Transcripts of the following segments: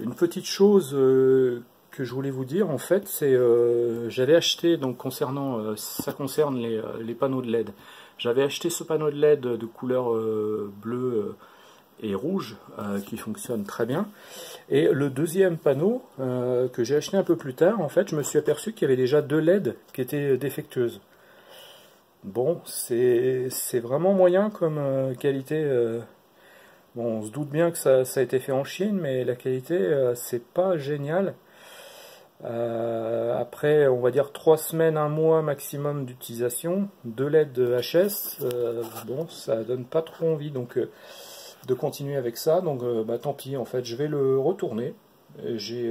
Une petite chose euh, que je voulais vous dire, en fait, c'est euh, j'avais acheté, donc concernant, euh, ça concerne les, panneaux de LED, j'avais acheté ce panneau de LED de couleur bleue et rouge qui fonctionne très bien. Et le deuxième panneau que j'ai acheté un peu plus tard, en fait, je me suis aperçu qu'il y avait déjà deux LED qui étaient défectueuses. Bon, c'est vraiment moyen comme qualité Bon, on se doute bien que ça, a été fait en Chine, mais la qualité, euh, c'est pas génial. Euh, après, on va dire 3 semaines, 1 mois maximum d'utilisation, de LED HS, euh, bon, ça donne pas trop envie donc de continuer avec ça. Donc, bah, tant pis, en fait, je vais le retourner. J'ai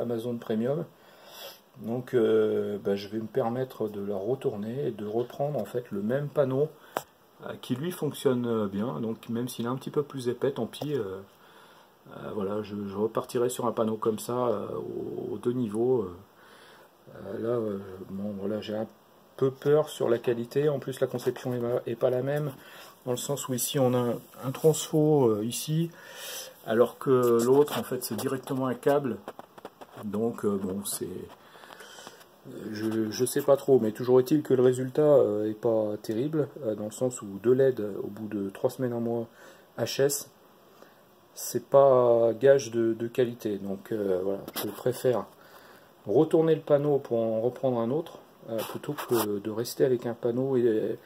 Amazon Premium. Donc, bah, je vais me permettre de le retourner et de reprendre en fait le même panneau qui lui fonctionne euh, bien, donc même s'il est un petit peu plus épais, tant pis. Euh, voilà, je, repartirai sur un panneau comme ça, aux, deux niveaux. là, bon, voilà, j'ai un peu peur sur la qualité. En plus, la conception est, pas la même, dans le sens où ici on a un, transfo ici, alors que l'autre, en fait, c'est directement un câble. Donc, bon, c'est je, ne sais pas trop, mais toujours est-il que le résultat euh, est pas terrible, euh, dans le sens où deux LED au bout de 3 semaines, un mois HS, c'est pas gage de, qualité. Donc euh, voilà, je préfère retourner le panneau pour en reprendre un autre, plutôt que de rester avec un panneau et,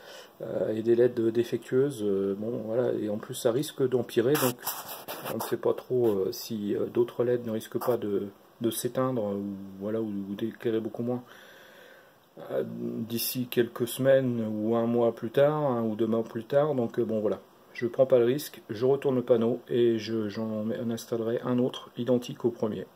des LED défectueuses. bon voilà, et en plus ça risque d'empirer, donc on ne sait pas trop si d'autres LED ne risquent pas de, de s'éteindre ou voilà ou, d'éclairer beaucoup moins euh, d'ici quelques semaines ou un mois plus tard un ou deux mois plus tard. Donc euh, bon voilà. Je prends pas le risque je retourne le panneau et j'en installerai un autre identique au premier